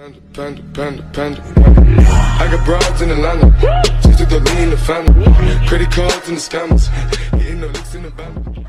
Panda, panda, panda, panda. I got broads in Atlanta. Just to throw me in the family. Credit cards and the scammers. Getting no licks in the band.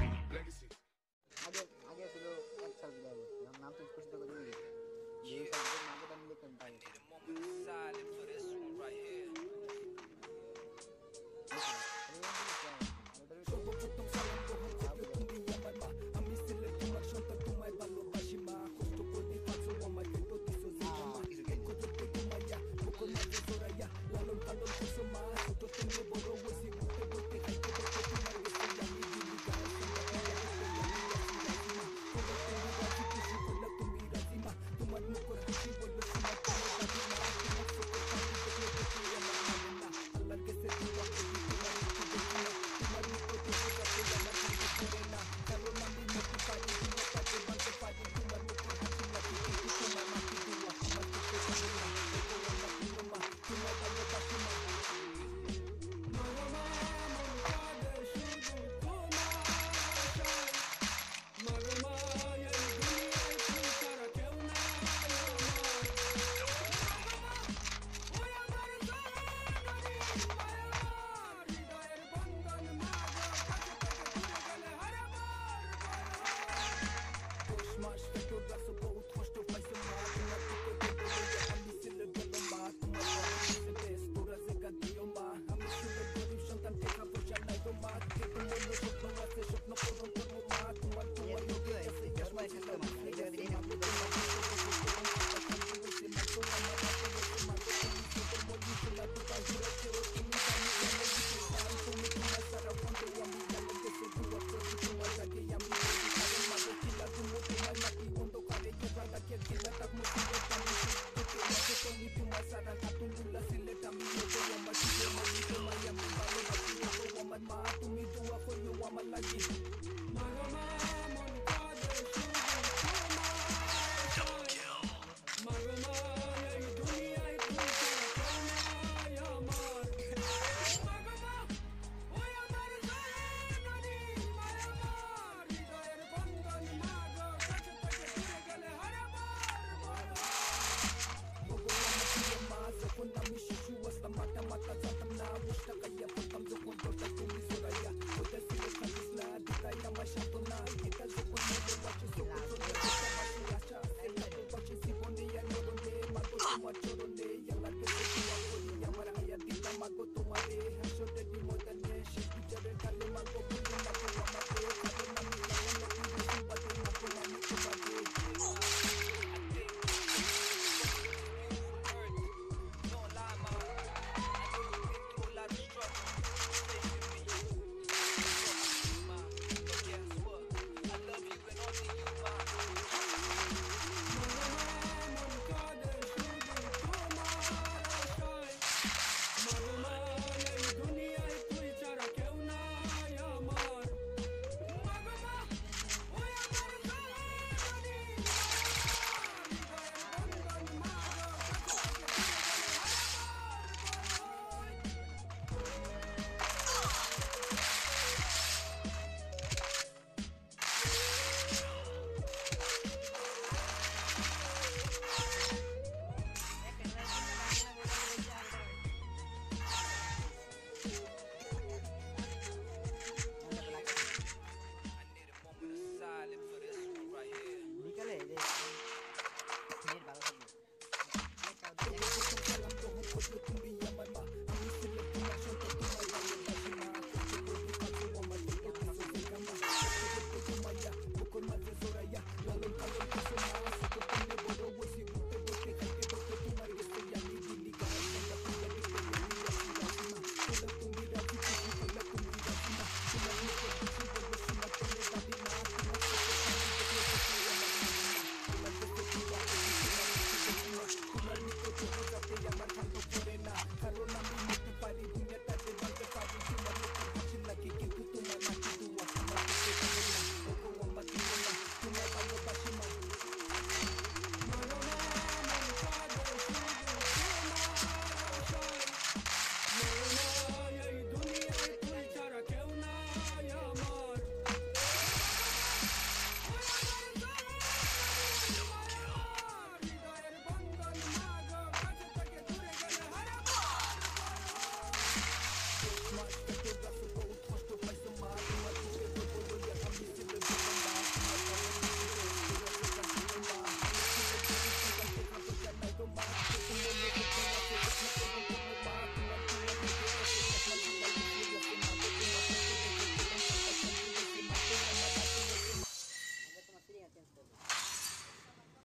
What you.